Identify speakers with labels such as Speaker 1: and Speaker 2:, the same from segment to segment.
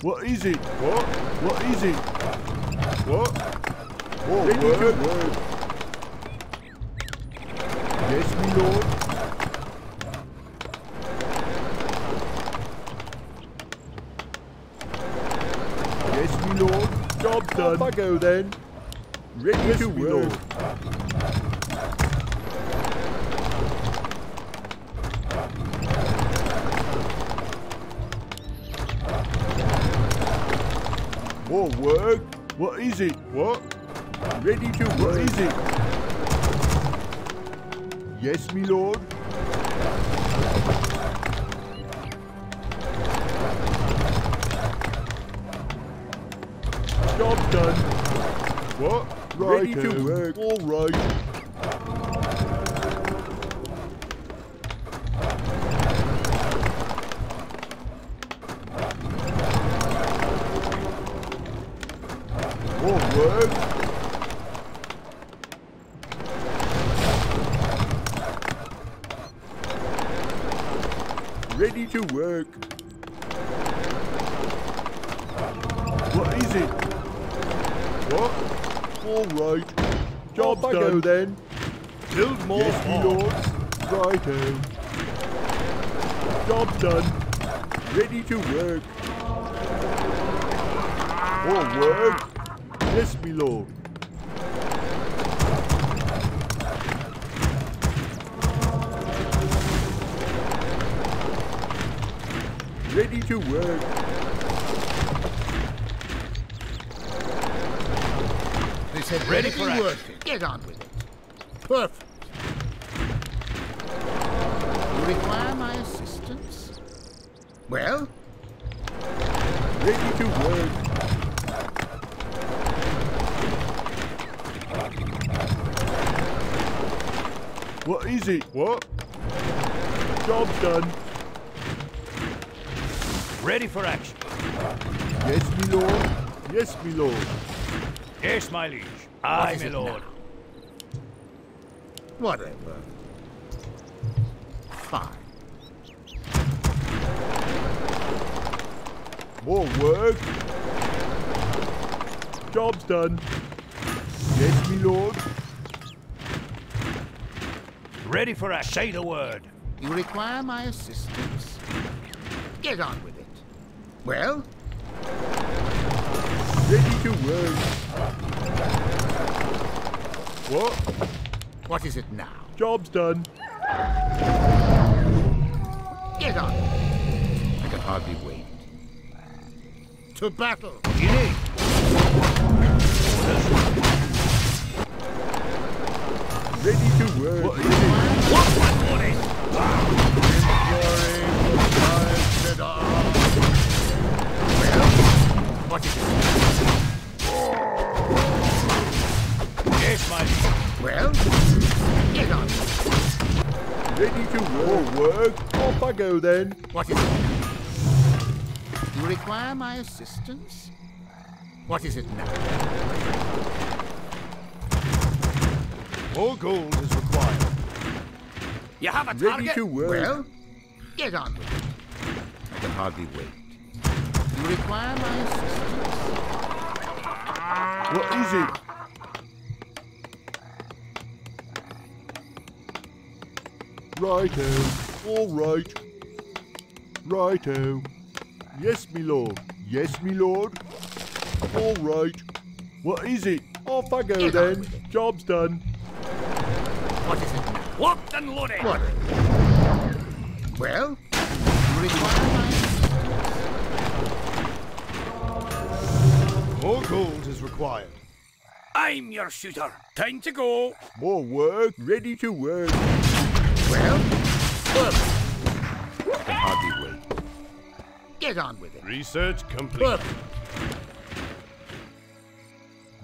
Speaker 1: What is it? What? What is it? What? Oh,
Speaker 2: Ready to
Speaker 1: work.
Speaker 2: work.
Speaker 1: Yes, me lord. Yes, me lord. Job done.
Speaker 2: Off I go then.
Speaker 1: Ready
Speaker 2: Yes,
Speaker 1: to work. More work. What is it? What? Ready to work. What is it? Yes, me lord. Job done. What? Ready to work. All right. To. What is it? What? All right. Job
Speaker 2: go
Speaker 1: done.
Speaker 2: then.
Speaker 1: Build more yes, me lords. Righto. Job done. Ready to work. More work. Yes, me lord. Ready to work.
Speaker 3: They said
Speaker 4: Ready
Speaker 3: ready
Speaker 4: for
Speaker 3: for
Speaker 4: action.
Speaker 3: working. Get on with it. Perfect. You require my assistance? Well,
Speaker 1: Ready to work. What is it? What? Job done.
Speaker 4: Ready for action.
Speaker 1: Yes, me lord. Yes, me lord.
Speaker 4: Yes, my liege. Aye, my lord.
Speaker 3: whatever. Fine.
Speaker 1: More work. Job's done. Yes, me lord.
Speaker 4: Ready for action. Say the word.
Speaker 3: You require my assistance? Get on with it. Well,
Speaker 1: Ready to work. What?
Speaker 3: what is it now?
Speaker 1: Job's done.
Speaker 3: Get on. I can hardly wait. To battle.
Speaker 4: You need.
Speaker 1: Ready to work. What is it?
Speaker 4: What one more is?
Speaker 3: What is it?
Speaker 4: Yes, my liege.
Speaker 3: Well, get on.
Speaker 1: Ready to work. More work. Off I go then.
Speaker 3: What is it? You require my assistance? What is it now?
Speaker 1: More gold is required.
Speaker 4: You have a
Speaker 1: Ready
Speaker 4: target?
Speaker 1: to work.
Speaker 3: Well, get on with it. I can hardly wait. You require my assistance?
Speaker 1: What is it? Righto. All right. Righto. Yes, me lord. Yes, me lord. All right. What is it? Off I go
Speaker 3: Get
Speaker 1: then. Job's done.
Speaker 3: What is it now?
Speaker 4: Locked and loaded.
Speaker 3: What? Well, you require
Speaker 1: More gold is required.
Speaker 4: I'm your shooter. Time to go.
Speaker 1: More work. Ready to work.
Speaker 3: Well, perfect. I can hardly wait. Get on with it.
Speaker 4: Research complete.
Speaker 3: Perfect.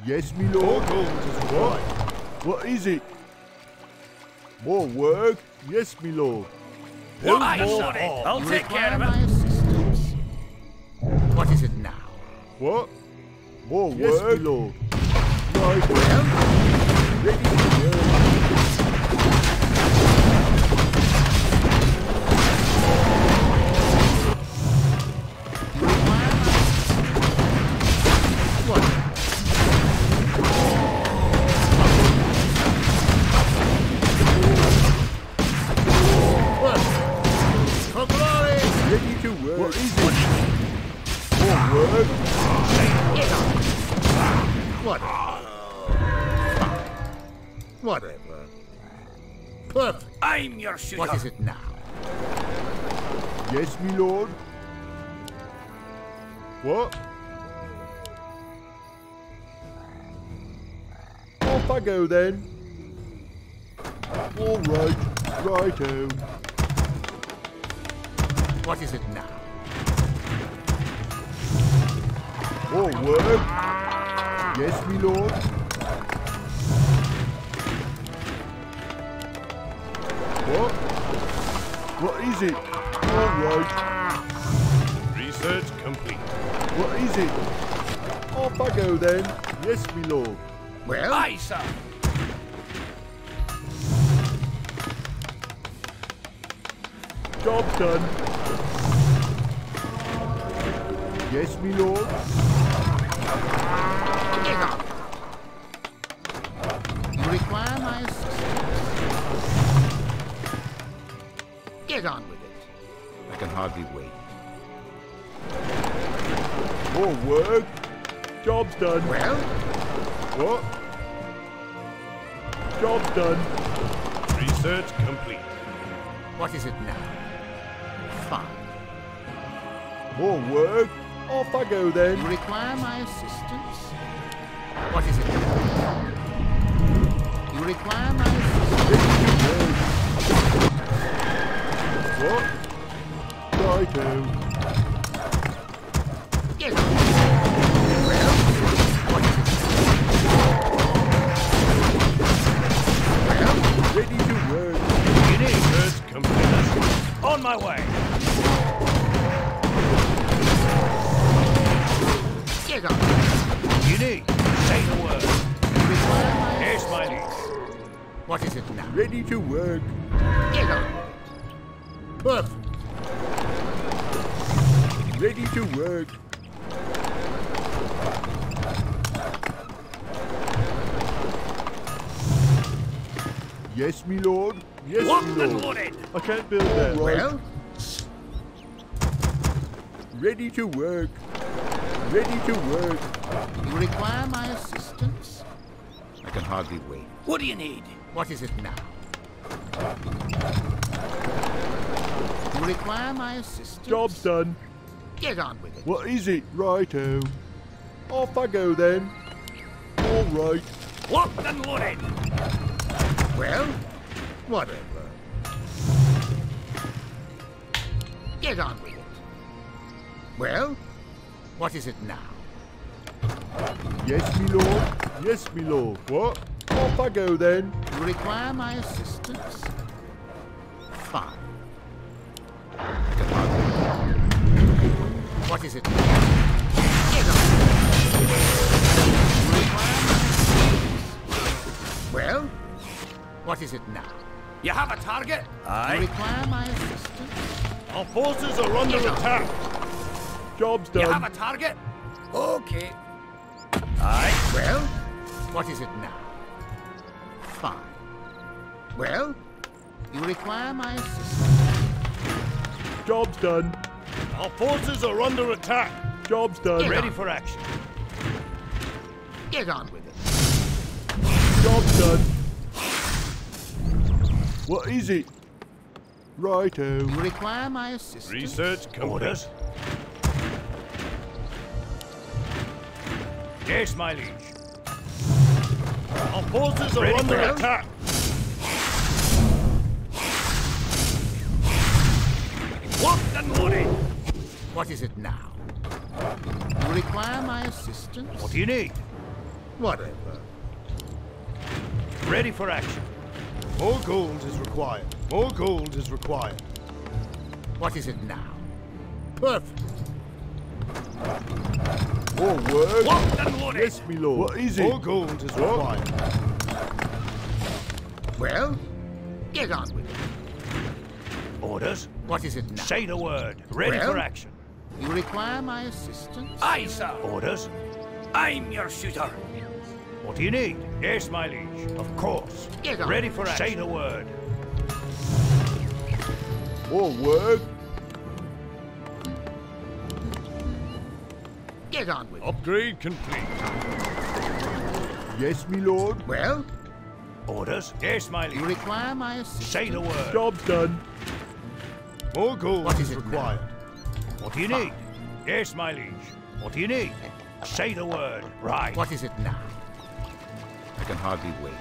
Speaker 1: Yes, me lord. More gold is required. What is it? More work? Yes, me lord.
Speaker 4: What I
Speaker 1: more
Speaker 4: shot it. I'll take care of it.
Speaker 3: What is it now?
Speaker 1: What? More
Speaker 2: Yes,
Speaker 1: work?
Speaker 2: me lord.
Speaker 3: Well,
Speaker 1: Ready
Speaker 3: Whatever. Whatever. Perfect.
Speaker 4: I'm your shooter.
Speaker 3: What is it now?
Speaker 1: Yes, me lord. What? Off I go then. All right, righto.
Speaker 3: What is it now?
Speaker 1: All work. Yes, me lord. What? What is it? All right.
Speaker 4: Research complete.
Speaker 1: What is it? Off I go then. Yes, me lord.
Speaker 3: Well,
Speaker 4: Aye, sir.
Speaker 1: Job done. Yes, me lord.
Speaker 3: Get on. You require my assistance. Get on with it. I can hardly wait.
Speaker 1: More work. Job's done.
Speaker 3: Well,
Speaker 1: What? Job's done.
Speaker 4: Research complete.
Speaker 3: what is it now? Fine.
Speaker 1: More work. Off I go
Speaker 3: You
Speaker 1: then.
Speaker 3: require my assistance? What is it? You require my assistance?
Speaker 1: What? Righto.
Speaker 3: Get on. Well, what is it? Well,
Speaker 1: Ready to work.
Speaker 4: You need research complete. On my way.
Speaker 3: What is it now?
Speaker 1: Ready to work.
Speaker 3: Get on. Perfect.
Speaker 1: Ready to work. Yes, me lord. Yes,
Speaker 4: Locked
Speaker 1: me
Speaker 4: and
Speaker 1: lord.
Speaker 4: loaded.
Speaker 1: I can't build that. Right.
Speaker 3: Well,
Speaker 1: Ready to work. Ready to work.
Speaker 3: you require my assistance? I can hardly wait.
Speaker 4: What do you need?
Speaker 3: What is it now? You require my assistance?
Speaker 1: Job's done.
Speaker 3: Get on with it.
Speaker 1: What is it? Righto. Off I go then. All right.
Speaker 4: Locked and loaded.
Speaker 3: Well, whatever. Get on with it. Well, what is it now?
Speaker 1: Yes, me lord. Yes, me lord. What? Off I go then.
Speaker 3: You require my assistance? Fine. I can. What is it? Get on. You require my assistance? Well, what is it now?
Speaker 4: You have a target?
Speaker 3: You
Speaker 4: Aye.
Speaker 3: require my assistance?
Speaker 4: Our forces are under
Speaker 3: Get on.
Speaker 4: attack.
Speaker 1: Job's done.
Speaker 4: You have a target? Okay. Aye.
Speaker 3: Well, what is it now? Fine. Well, you require my assistance?
Speaker 1: Job's done.
Speaker 4: Our forces are under attack.
Speaker 1: Job's done.
Speaker 3: Get
Speaker 4: Ready
Speaker 3: on.
Speaker 4: for action.
Speaker 3: Get on with it.
Speaker 1: Job's done. What is it? Righto.
Speaker 3: You require my assistance?
Speaker 4: Research complete. Orders. Yes, my liege. Our forces are
Speaker 3: Ready
Speaker 4: under attack. Loaded.
Speaker 3: What is it now? You require my assistance?
Speaker 4: What do you need?
Speaker 3: Whatever.
Speaker 4: Ready for action.
Speaker 2: More gold is required. More gold is required.
Speaker 3: What is it now? Perfect.
Speaker 1: More work.
Speaker 4: Locked and loaded.
Speaker 1: Yes, me lord. What is
Speaker 2: More
Speaker 1: it?
Speaker 2: gold is required.
Speaker 3: Well, get on with it.
Speaker 4: Orders.
Speaker 3: What is it now?
Speaker 4: Say the word. Ready
Speaker 3: Well?
Speaker 4: for action.
Speaker 3: You require my assistance?
Speaker 4: Aye, sir. Orders. I'm your shooter. What do you need? Yes, my liege. Of course.
Speaker 3: Get on.
Speaker 4: Ready for action. Say the word.
Speaker 1: More work.
Speaker 3: Get on with it.
Speaker 2: Upgrade complete.
Speaker 1: Yes, me lord.
Speaker 3: Well,
Speaker 4: Orders? Yes, my liege.
Speaker 3: you require my assistance.
Speaker 4: Say the word.
Speaker 1: Job done.
Speaker 2: More gold
Speaker 3: What
Speaker 2: is
Speaker 3: is it now?
Speaker 2: required.
Speaker 4: What do you need? Yes, my liege. What do you need? Say the word. Right.
Speaker 3: What is it now? I can hardly wait.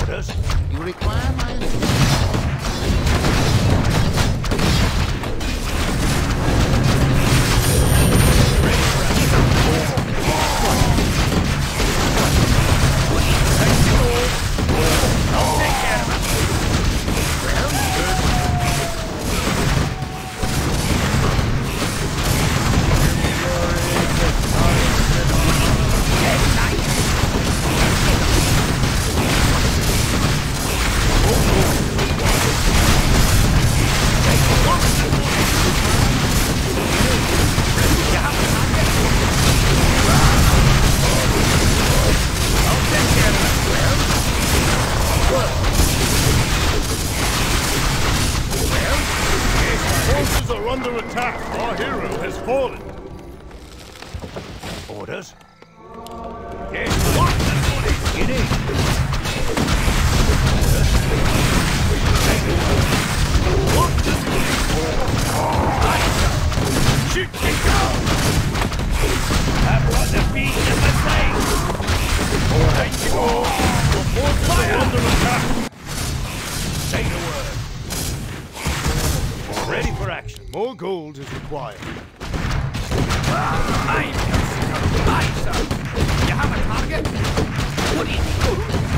Speaker 4: Orders?
Speaker 3: You require my
Speaker 2: More gold is required.
Speaker 4: Aye, Aye, sir. You have a target? What do you need?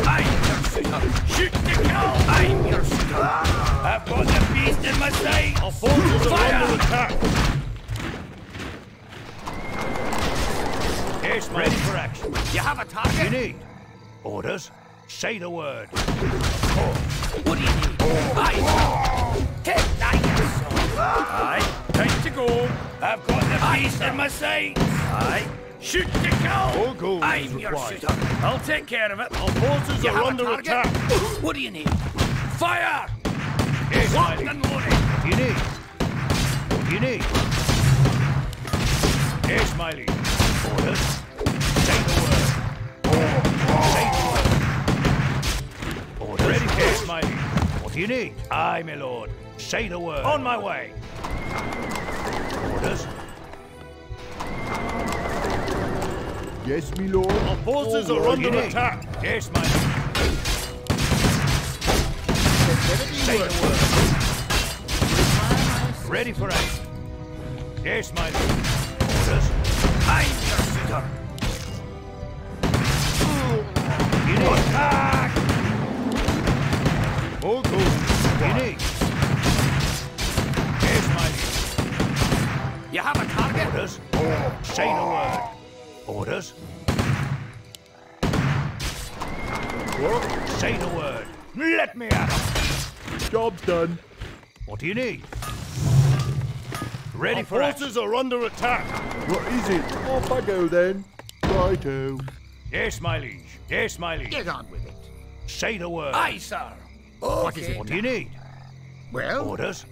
Speaker 4: I'm your shooter. Shoot the kill. I'm your shooter. I've got the beast in my sight.
Speaker 2: Our forces are under attack.
Speaker 4: Yes, ready for action. You have a target? You need orders. Say the word. Course. What do you need? Aye. Take that, you son. Aye. Time to go. I've got the beast in my sight. Aye. Shoot the kill.
Speaker 2: More gold is
Speaker 4: I'm your
Speaker 2: required.
Speaker 4: shooter. I'll take care of it.
Speaker 2: Our forces
Speaker 4: You
Speaker 2: are under
Speaker 4: target?
Speaker 2: attack.
Speaker 4: What do you need? Fire! Yes, Locked and loaded. What do you need? What do you need? Yes, my liege. Orders. Say the word. Say the word. Orders. Ready, yes, my liege. What do you need? Aye, my lord. Say the word. On my way. Orders.
Speaker 1: Yes, me lord.
Speaker 2: Our forces
Speaker 1: All
Speaker 2: are under attack.
Speaker 4: Yes, my liege. Say the word. Ready for action. Yes, my lord. Orders. I'm your. You need attack.
Speaker 2: More gold is
Speaker 4: You have a target. Orders. Oh, say the word. Orders.
Speaker 1: What?
Speaker 4: Say the word. Let me at 'em.
Speaker 1: Job's done.
Speaker 4: What do you need? Ready
Speaker 2: Our
Speaker 4: for action.
Speaker 2: forces are under attack.
Speaker 1: What is it? Off I go then. Righto.
Speaker 4: Yes, my liege. Yes, my liege.
Speaker 3: Get on with it.
Speaker 4: Say the word.
Speaker 3: Aye, sir. What is it
Speaker 4: What do you need?
Speaker 3: Well,
Speaker 4: Orders.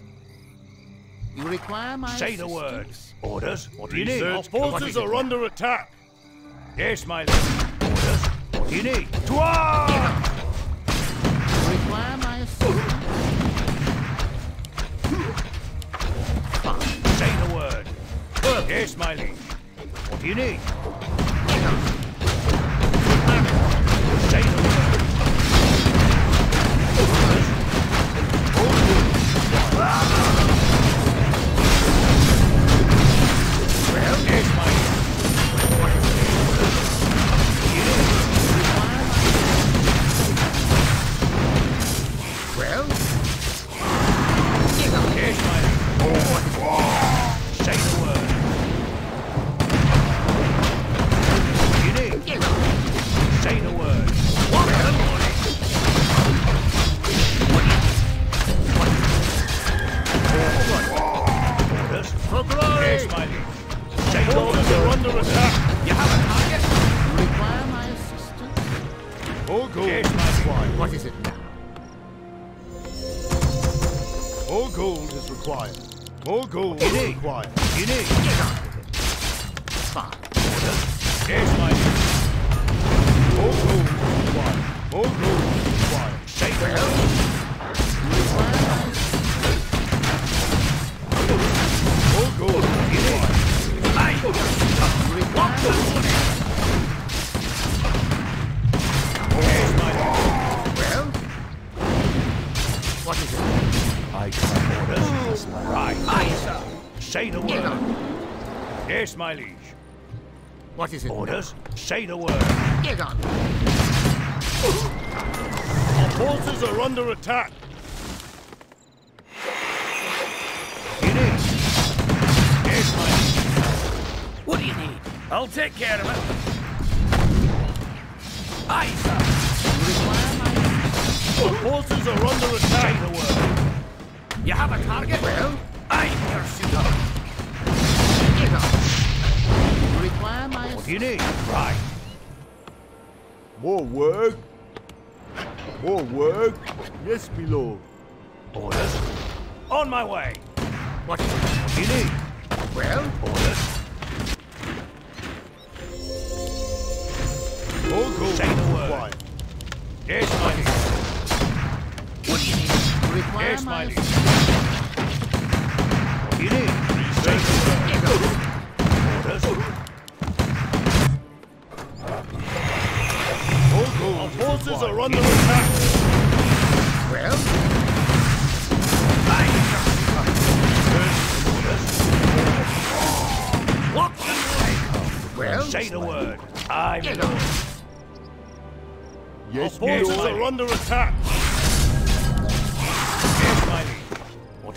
Speaker 3: You require my
Speaker 4: Say the
Speaker 3: assistance.
Speaker 4: word. Orders. What do you need?
Speaker 2: Our forces are
Speaker 3: now?
Speaker 2: under attack.
Speaker 4: Yes, my liege. Orders. What do you need? To arm!
Speaker 3: You require my assistance.
Speaker 4: Say the word. Yes, my liege. What do you need?
Speaker 2: Gold is required. More gold is required.
Speaker 4: You need.
Speaker 3: Get on with it. Fine.
Speaker 4: Yes, my.
Speaker 2: More gold is required. More gold is required.
Speaker 4: Say the word.
Speaker 3: You require my
Speaker 2: More gold is required.
Speaker 4: Aye.
Speaker 3: You require my
Speaker 4: Yes, my liege.
Speaker 3: Well? What is it?
Speaker 1: I come
Speaker 4: Orders. Right.
Speaker 3: Aye, sir.
Speaker 4: Say the word. Yes, my liege.
Speaker 3: What is it?
Speaker 4: Orders. Say the word.
Speaker 3: Get on.
Speaker 2: Our forces are under attack.
Speaker 4: You need. Yes, my liege. What do you need? I'll take care of it. Aye, sir.
Speaker 3: You require my
Speaker 2: Our forces are under
Speaker 4: Say
Speaker 2: attack.
Speaker 4: the word. You have a target?
Speaker 3: Well?
Speaker 4: Aye, your shooter.
Speaker 3: Get on. You require my
Speaker 4: What do you need? Right.
Speaker 1: More work. More work. Yes, my lord.
Speaker 4: Orders. On my way.
Speaker 3: What is?
Speaker 4: What do you need?
Speaker 3: Well?
Speaker 4: Orders.
Speaker 2: More gold
Speaker 4: Say the word.
Speaker 2: required.
Speaker 4: Yes, my liege. What do you need?
Speaker 3: Require
Speaker 4: Yes, my
Speaker 3: my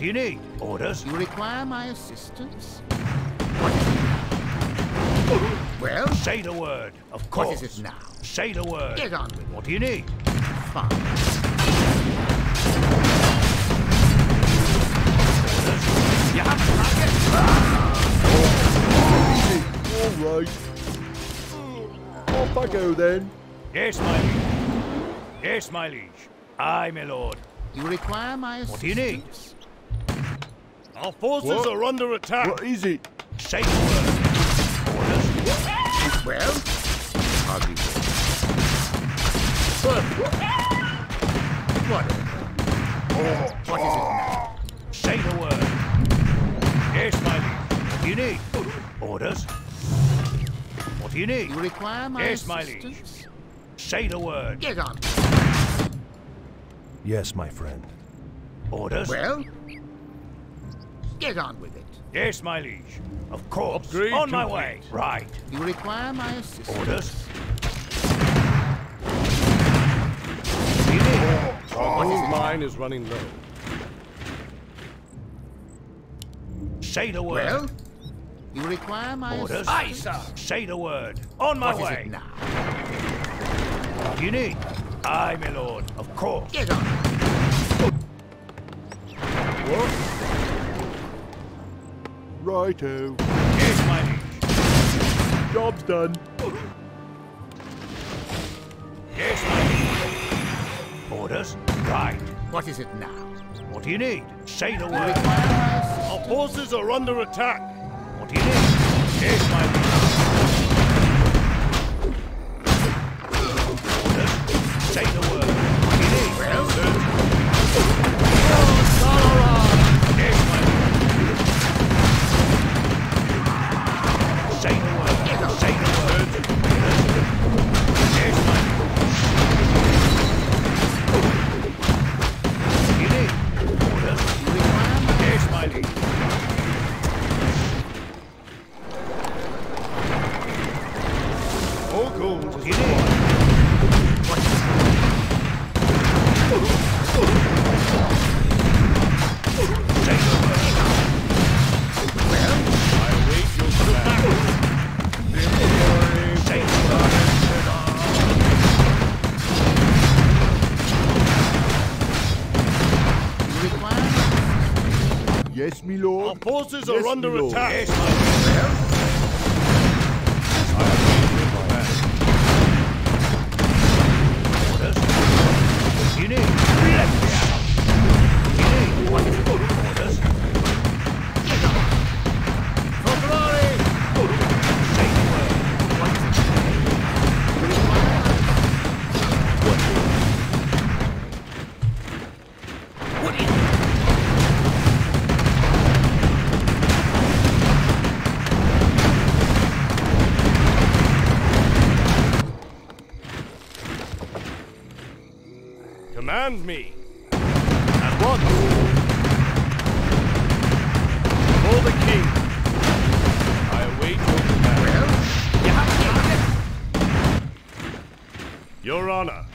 Speaker 4: do you need? Orders. You
Speaker 3: require my assistance? What is? Well?
Speaker 4: Say the word. Of course.
Speaker 3: is it now?
Speaker 4: Say the word.
Speaker 3: Get on with it.
Speaker 4: What do you need?
Speaker 3: Fine.
Speaker 4: You have a target?
Speaker 1: All right. Off I go then.
Speaker 4: Yes, my liege. Yes, my liege. Aye, my lord.
Speaker 3: You require my assistance?
Speaker 4: What do you need?
Speaker 2: Our forces
Speaker 1: What?
Speaker 2: are under attack.
Speaker 1: What is it?
Speaker 4: Say the word. Orders.
Speaker 3: Well? Hardly What? Oh, what is it now?
Speaker 4: Say the word. Yes, my liege. What do you need? Orders. What do you need?
Speaker 3: You require my
Speaker 4: Yes, my liege. Say the word.
Speaker 3: Get on.
Speaker 5: Yes, my friend.
Speaker 4: Orders.
Speaker 3: Well? Get on with it.
Speaker 4: Yes, my liege. Of course.
Speaker 2: Upgrade
Speaker 4: On my
Speaker 2: complete.
Speaker 4: way. Right.
Speaker 3: You require my assistance?
Speaker 4: Orders. What do you need?
Speaker 2: Our mine is running low.
Speaker 4: Say the word.
Speaker 3: Well? You require my
Speaker 4: Orders.
Speaker 3: assistance?
Speaker 4: Aye, sir. Say the word. On my
Speaker 3: What is
Speaker 4: way.
Speaker 3: it now?
Speaker 4: What do you need? Aye, my lord. Of course.
Speaker 3: Get on.
Speaker 1: Righto.
Speaker 4: Yes, my liege.
Speaker 1: Job's done.
Speaker 4: Yes, my liege. Orders. Right.
Speaker 3: What is it now?
Speaker 4: What do you need? Say the word.
Speaker 3: require my assistance?
Speaker 2: Our forces are under attack.
Speaker 4: What do you need? Yes, my my my
Speaker 2: Our forces
Speaker 1: Yes,
Speaker 2: are under attack.
Speaker 4: Yes,
Speaker 2: Command me. At once. For the king. I await your command.
Speaker 3: Well, you have a target?
Speaker 2: Your honor.